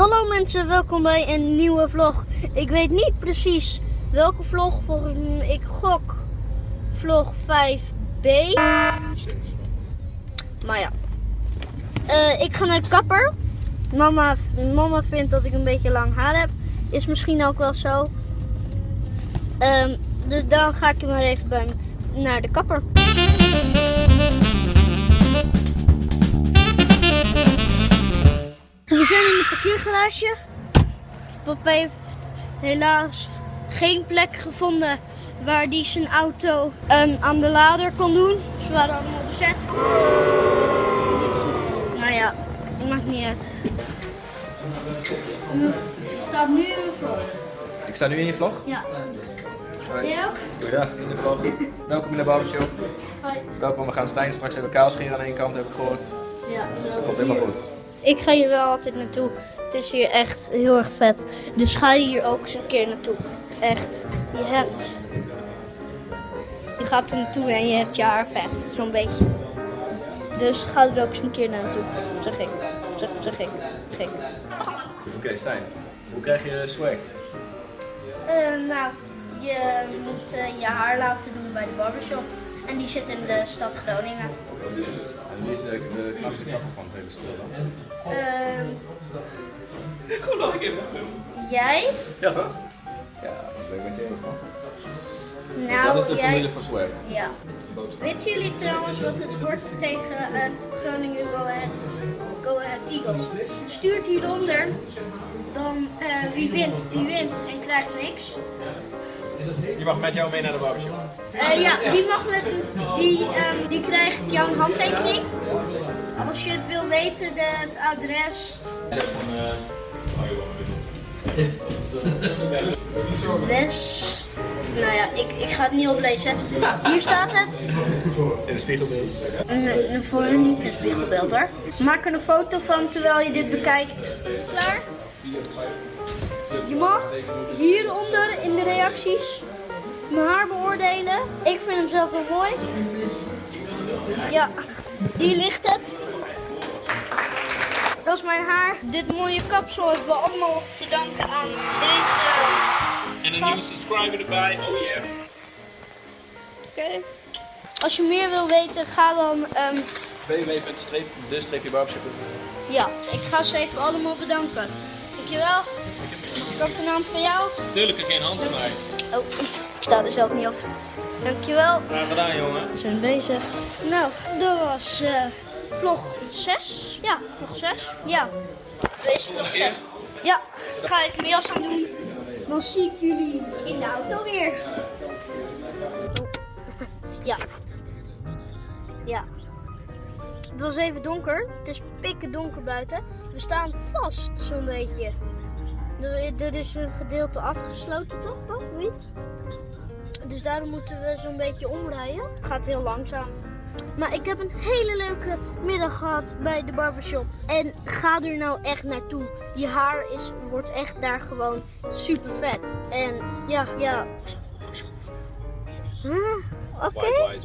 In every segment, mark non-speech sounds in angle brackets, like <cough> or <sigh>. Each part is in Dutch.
Hallo mensen, welkom bij een nieuwe vlog. Ik weet niet precies welke vlog, volgens mij, ik gok vlog 5b. Maar ja, Eh, ik ga naar de kapper. Mama, mama vindt dat ik een beetje lang haar heb. Is misschien ook wel zo. Ehm, dus dan ga ik maar even bij, naar de kapper. We zijn in het parkeergarage. Papa heeft helaas geen plek gevonden waar hij zijn auto ehm, aan de lader kon doen. Ze waren allemaal bezet. Nou ja, maakt niet uit. Je staat nu in mijn vlog. Ik sta nu in je vlog. Ja. Hoi. Jij ook? Goeiedag, in de vlog. Welkom in de barbershop. Hoi. Welkom, we gaan Stijn straks even kaal scheren aan één kant, heb ik gehoord. Ja. Dus dat komt helemaal goed. Ik ga hier wel altijd naartoe. Het is hier echt heel erg vet. Dus ga je hier ook eens een keer naartoe. Echt. Je hebt. Je gaat er naartoe en je hebt je haar vet. Zo'n beetje. Dus ga er ook eens een keer naartoe. Zeg ik. Zeg, zeg ik. Zeg ik. Oké, Stijn. Hoe krijg je swag? Eh, nou, je moet eh, je haar laten doen bij de barbershop. En die zit in de stad Groningen. En wie is de, de knapste kapper van het hele stel dan? Ehm, Gewoon nog een keer jij? Ja, toch? Ja, dat ben ik met je eens, man. Nou, dat is de jij. formule voor swag. Ja. Weten jullie trouwens wat het wordt tegen uh, Groningen Go Ahead, Go Ahead Eagles? Stuurt hieronder, dan eh, wie wint, die wint en krijgt niks. Je mag met jou mee naar de barbershop. Eh, ja, die mag met, die, ehm, die krijgt jouw handtekening. Als je het wil weten, de, het adres. Wes. Nou ja, ik, ik ga het niet oplezen. Hier staat het. In de spiegelbeeld. Nee, voor hun niet een spiegelbeeld hoor. Maak er een foto van terwijl je dit bekijkt. Klaar? Hieronder in de reacties mijn haar beoordelen. Ik vind hem zelf wel mooi. Ja, hier ligt het. Dat is mijn haar. Dit mooie kapsel hebben we allemaal te danken aan deze En een nieuwe subscriber erbij, oh yeah. Oké. Als je meer wil weten, ga dan. ehm, www.de-barbershop.nl ja, ik ga ze even allemaal bedanken. Dankjewel. Ik ook een hand van jou. Tuurlijk geen hand van mij. Oh, ik sta er zelf niet op. Dankjewel. Graag gedaan jongen. We zijn bezig. Nou, dat was eh, vlog 6. Ja, vlog 6. Ja, deze vlog 6. Ja, ga ik mijn jas aan doen. Dan zie ik jullie in de auto weer. Oh. <laughs> Ja. Ja. Het was even donker. Het is pikken donker buiten. We staan vast zo'n beetje. Er, is een gedeelte afgesloten toch, Bob? Dus daarom moeten we zo'n beetje omrijden. Het gaat heel langzaam. Maar ik heb een hele leuke middag gehad bij de barbershop. En ga er nou echt naartoe. Je haar is, wordt echt daar gewoon super vet. En ja, ja. Huh? Oké.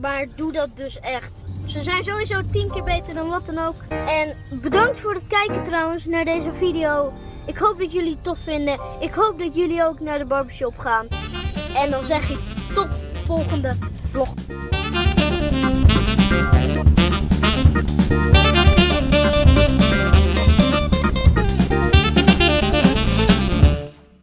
Maar doe dat dus echt. Ze zijn sowieso tien keer beter dan wat dan ook. En bedankt voor het kijken trouwens naar deze video. Ik hoop dat jullie het tof vinden. Ik hoop dat jullie ook naar de barbershop gaan. En dan zeg ik tot volgende vlog.